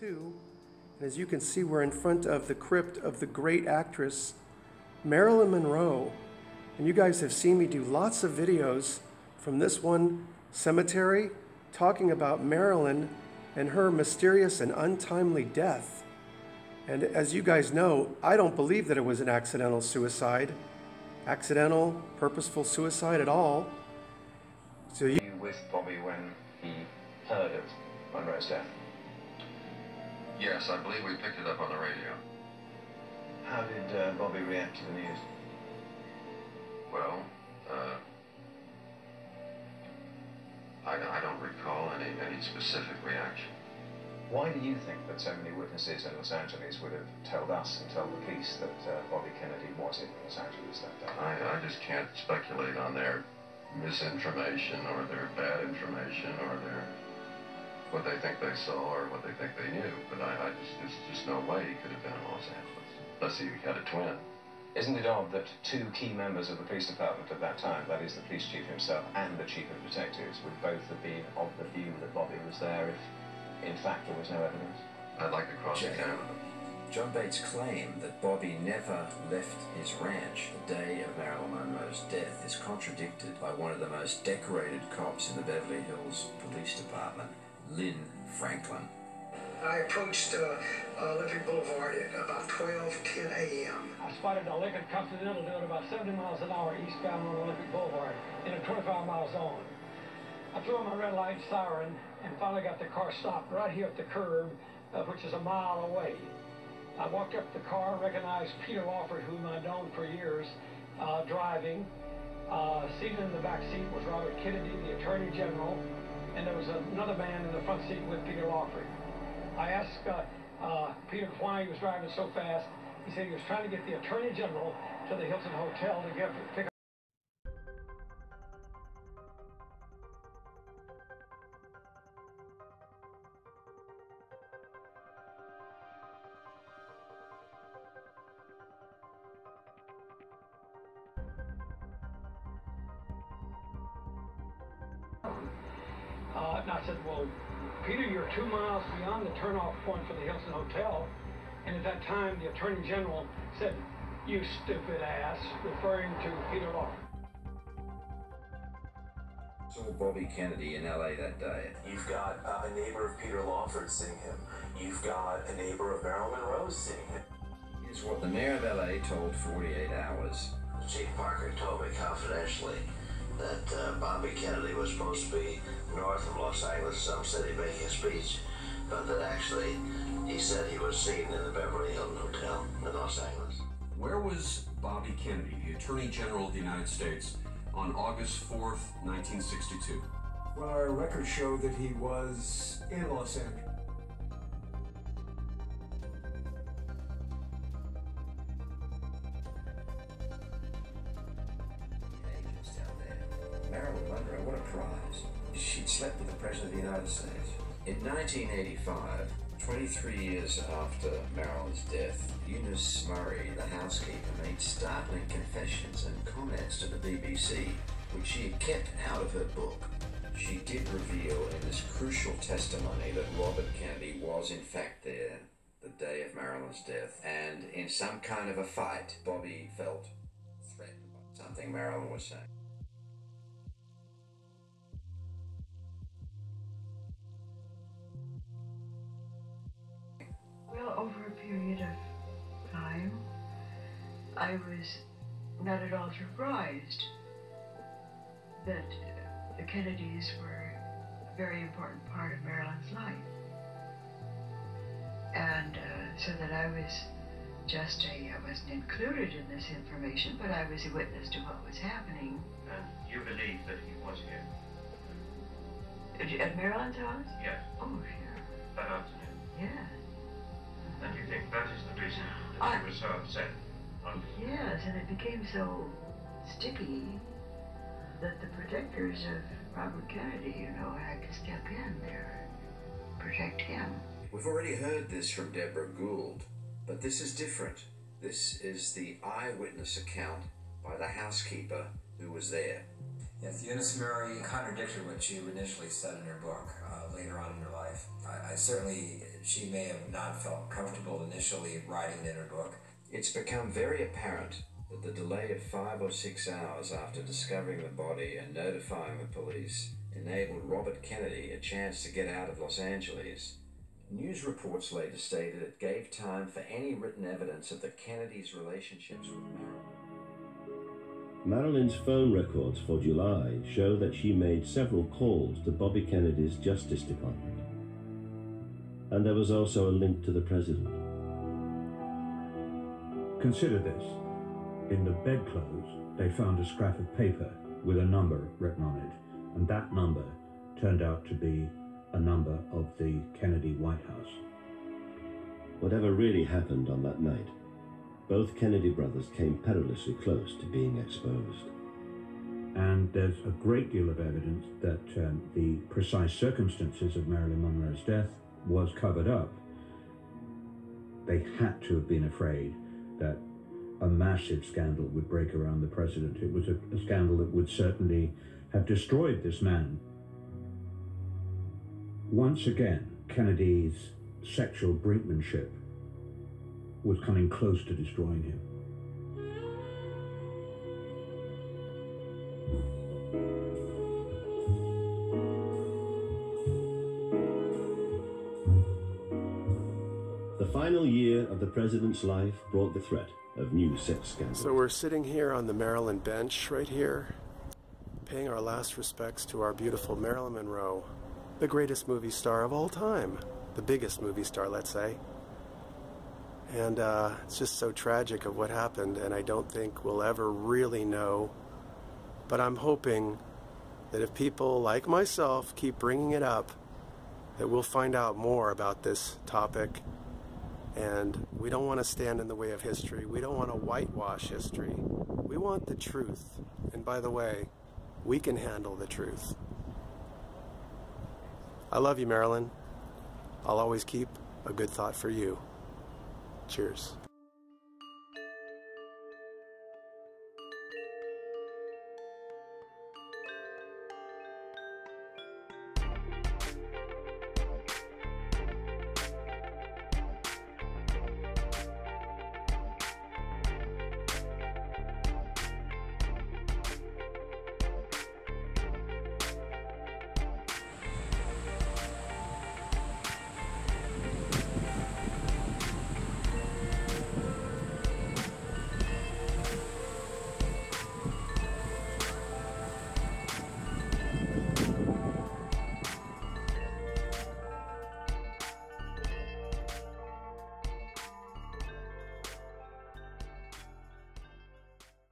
1962. And as you can see, we're in front of the crypt of the great actress Marilyn Monroe. And you guys have seen me do lots of videos from this one cemetery talking about Marilyn and her mysterious and untimely death. And as you guys know, I don't believe that it was an accidental suicide, accidental, purposeful suicide at all. So you with Bobby when he heard of Monroe's death? Yes, I believe we picked it up on the radio. How did uh, Bobby react to the news? Well, uh, I, I don't recall any, any specific reaction. Why do you think that so many witnesses in Los Angeles would have told us and told the police that uh, Bobby Kennedy was in Los Angeles that day? I, I just can't speculate on their misinformation or their bad information or their what they think they saw or what they think they knew. But I, I just there's just no way he could have been in Los Angeles unless he had a twin. Isn't it odd that two key members of the police department at that time, that is the police chief himself and the chief of detectives, would both have been of the view that Bobby was there if in fact there was no evidence? I'd like to cross-examine them. John Bates claimed that Bobby never left his ranch the day of Marilyn Monroe's death is contradicted by one of the most decorated cops in the Beverly Hills Police Department, Lynn Franklin. I approached uh, Olympic Boulevard at about 12:10 a.m. I spotted a Lincoln Continental doing about 70 miles an hour eastbound on Olympic Boulevard in a 25 mile zone. I threw on my red light siren and finally got the car stopped right here at the curb, uh, which is a mile away. I walked up to the car, recognized Peter Lawford, whom I'd known for years, uh, driving. Uh, seated in the back seat was Robert Kennedy, the Attorney General, and there was another man in the front seat with Peter Lawford. I asked uh, uh, Peter why he was driving so fast. He said he was trying to get the Attorney General to the Hilton Hotel to get pick and I said, well, Peter, you're two miles beyond the turnoff point for the Hilton Hotel. And at that time, the Attorney General said, you stupid ass, referring to Peter Lawford. Saw Bobby Kennedy in LA that day. You've got uh, a neighbor of Peter Lawford seeing him. You've got a neighbor of Marilyn Monroe seeing him. Here's what the mayor of LA told 48 Hours. Chief Parker told me confidentially that uh, Bobby Kennedy was supposed to be north of Los Angeles, some city, making a speech, but that actually he said he was seen in the Beverly Hilton Hotel in Los Angeles. Where was Bobby Kennedy, the Attorney General of the United States, on August 4th, 1962? Well, our records show that he was in Los Angeles. Prize. She'd slept with the President of the United States. In 1985, 23 years after Marilyn's death, Eunice Murray, the housekeeper, made startling confessions and comments to the BBC, which she had kept out of her book. She did reveal in this crucial testimony that Robert Kennedy was in fact there the day of Marilyn's death, and in some kind of a fight, Bobby felt threatened by something Marilyn was saying. Period of time, I was not at all surprised that the Kennedys were a very important part of Marilyn's life. And uh, so that I was just a, I wasn't included in this information, but I was a witness to what was happening. And you believe that he was here? At Marilyn's house? Yes. Oh, sure. That afternoon? Yes. And you think that is the reason that I- he was so upset? on- Yes, and it became so sticky that the protectors of Robert Kennedy, you know, had to step in there, and protect him. We've already heard this from Deborah Gould, but this is different. This is the eyewitness account by the housekeeper who was there. Yes, Eunice Murray contradicted what she initially said in her book uh, later on in her life. I, I certainly, she may have not felt comfortable initially writing in her book. It's become very apparent that the delay of five or six hours after discovering the body and notifying the police enabled Robert Kennedy a chance to get out of Los Angeles. News reports later stated it gave time for any written evidence of the Kennedys' relationships with Marilyn. Marilyn's phone records for July show that she made several calls to Bobby Kennedy's Justice Department. And there was also a link to the president. Consider this. In the bedclothes, they found a scrap of paper with a number written on it, and that number turned out to be a number of the Kennedy White House. Whatever really happened on that night, both Kennedy brothers came perilously close to being exposed. And there's a great deal of evidence that um, the precise circumstances of Marilyn Monroe's death was covered up. They had to have been afraid that a massive scandal would break around the president. It was a, a scandal that would certainly have destroyed this man. Once again, Kennedy's sexual brinkmanship was coming close to destroying him. The final year of the president's life brought the threat of new sex scandals. So we're sitting here on the Marilyn bench right here, paying our last respects to our beautiful Marilyn Monroe, the greatest movie star of all time, the biggest movie star, let's say. And uh, it's just so tragic of what happened, and I don't think we'll ever really know. But I'm hoping that if people like myself keep bringing it up, that we'll find out more about this topic. And we don't want to stand in the way of history. We don't want to whitewash history. We want the truth. And by the way, we can handle the truth. I love you, Marilyn. I'll always keep a good thought for you. Cheers.